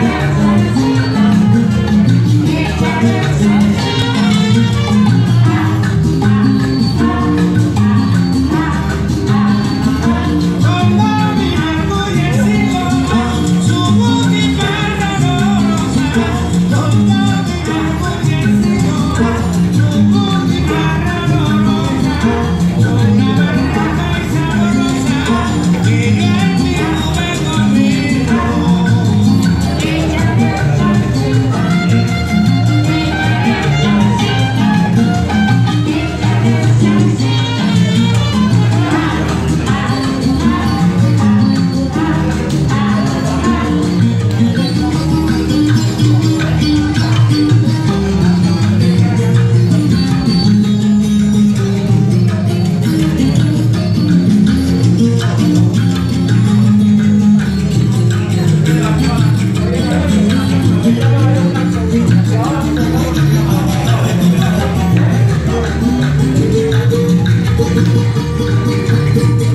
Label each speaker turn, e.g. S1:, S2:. S1: Música Thank you.